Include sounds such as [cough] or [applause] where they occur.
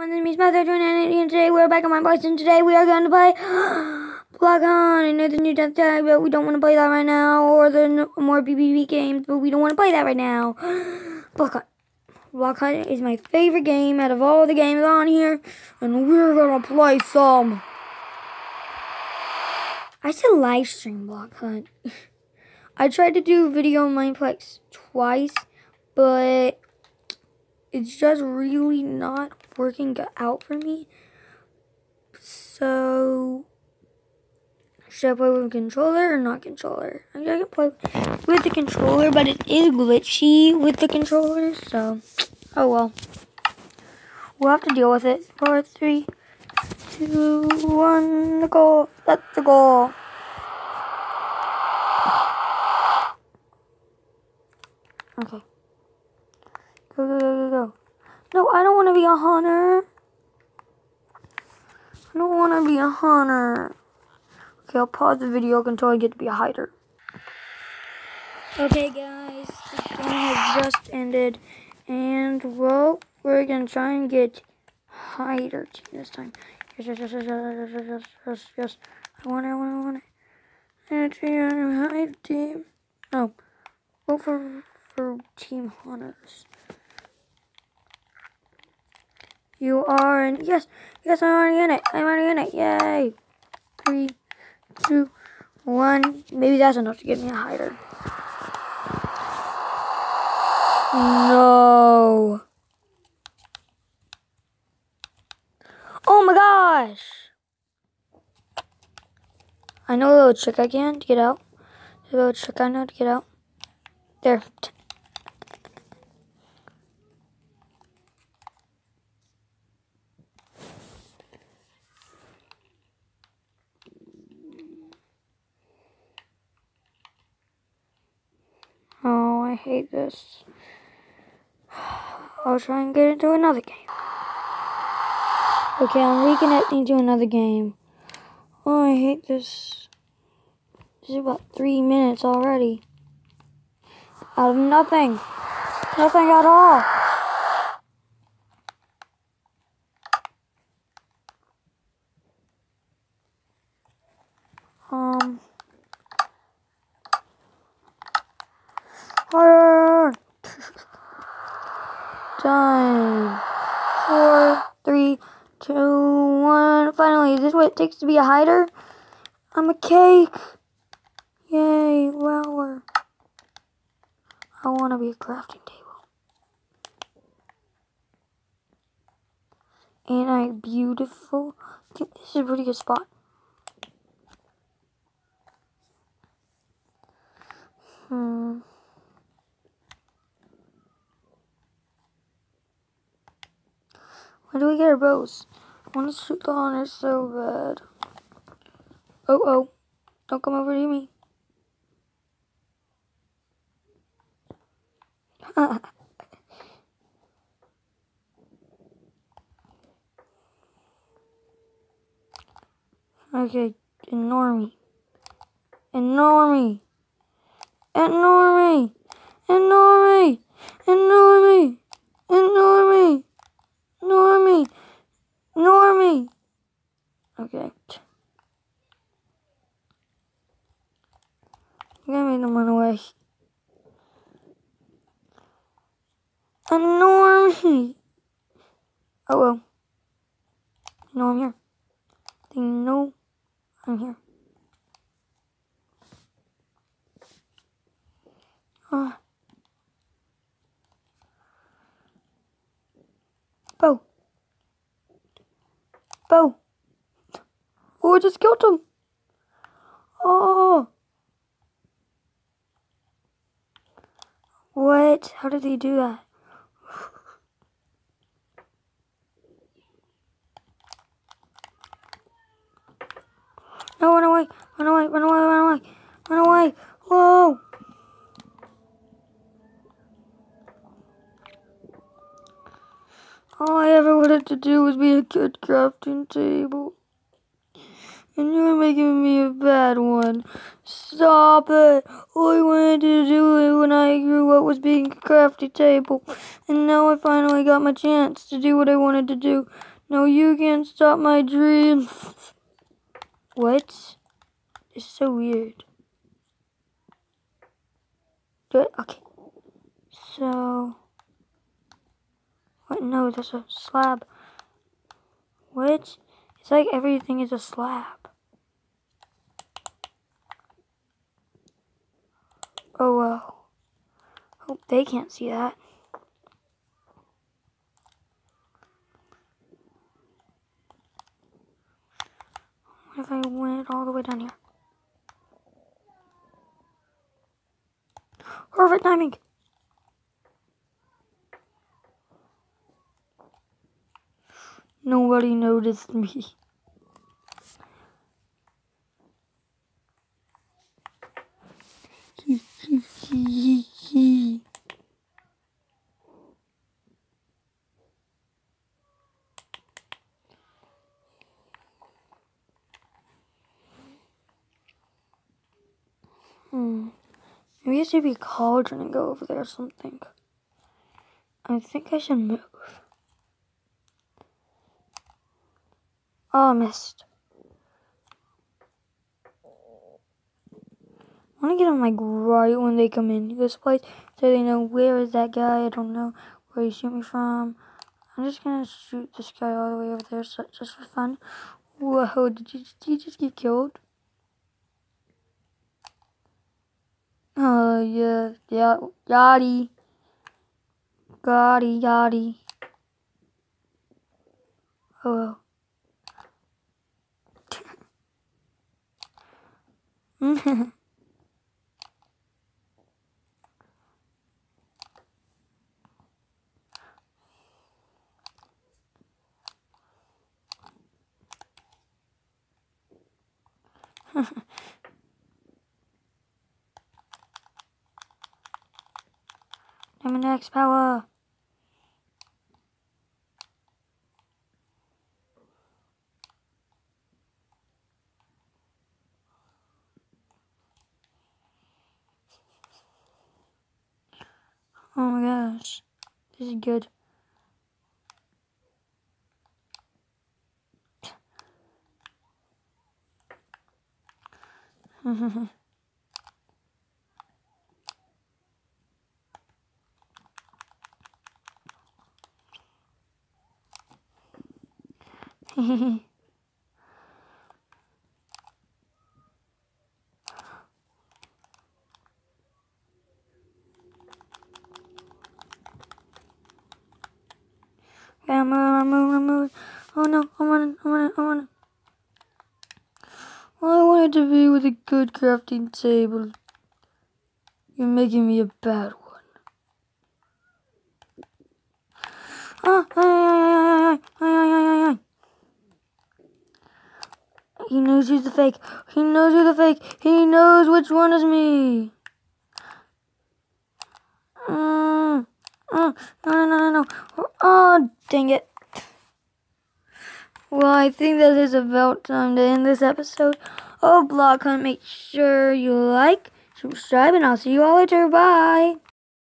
My name is Mother and today we're back on my voice and today we are going to play [gasps] Block Hunt. I know the new death tag, but we don't want to play that right now, or the more PvP games, but we don't want to play that right now. [gasps] Block Hunt. Block Hunt is my favorite game out of all the games on here, and we're going to play some. I said live stream Block Hunt. [laughs] I tried to do video on Mineplex twice, but it's just really not working out for me. So, should I play with controller or not controller? I can play with the controller, but it is glitchy with the controller, so, oh well. We'll have to deal with it. Four, three, two, one, go. Let's go. Okay. Go, go, go, go, go. No, I don't want to be a hunter. I don't want to be a hunter. Okay, I'll pause the video until I get to be a hider. Okay, guys, the game has just ended. And, well, we're going to try and get hider this time. Yes, yes, yes, yes, yes, yes, yes, yes. I want it, I want it, I want it. And hide team. Oh, go for, for team hunters. You are in. Yes, yes, I'm already in it. I'm already in it. Yay. Three, two, one. Maybe that's enough to get me a hider. No. Oh my gosh. I know a little trick I can to get out. A little trick I know to get out. There. Oh, I hate this. I'll try and get into another game. Okay, I'm reconnecting to another game. Oh, I hate this. This is about three minutes already. Out of nothing. Nothing at all. Done. Four, three, two, one. Finally, is this what it takes to be a hider? I'm a cake. Yay, wow. I want to be a crafting table. And I beautiful. This is a pretty good spot. Hmm. When do we get our bows? I want to shoot the hunter so bad. Oh, oh. Don't come over to me. [laughs] okay, ignore me. Ignore me. Ignore me. Ignore me. Ignore me. Ignore me. Normie! Normie! Okay. Gonna make them run away. Normie! Oh well. No, I'm here. They know I'm here. Ah. Bo. Bo. Oh, I just killed him. Oh. What? How did he do that? No, run away, run away, run away, run away, run away. Whoa. All I ever wanted to do was be a good crafting table. and you're making me a bad one. Stop it! All I wanted to do it when I grew up was being a crafty table, and now I finally got my chance to do what I wanted to do. No, you can't stop my dreams. What? It's so weird. It? Okay. So... What? No, that's a slab. What? It's like everything is a slab. Oh well. Hope they can't see that. What if I went all the way down here? Perfect timing! Nobody noticed me. hmm. Maybe I should be cauldron and go over there or something. I think I should move. Oh, I missed. I want to get them like right when they come in this place so they know where is that guy. I don't know where he shoot me from. I'm just gonna shoot this guy all the way over there so, just for fun. Whoa, did you, did you just get killed? Oh, yeah, yeah, yachty. Gotti, yachty. Oh, well. Let me next power. Oh my gosh. This is good. I'm [laughs] moving, I'm moving. Oh no, I'm running, I'm running, I'm running. I wanted to be with a good crafting table. You're making me a bad one. He knows who's the fake. He knows who's the fake. He knows which one is me. No, no, no, no. Oh, dang it. Well, I think that is about time to end this episode of Block Hunt. Make sure you like, subscribe, and I'll see you all later. Bye.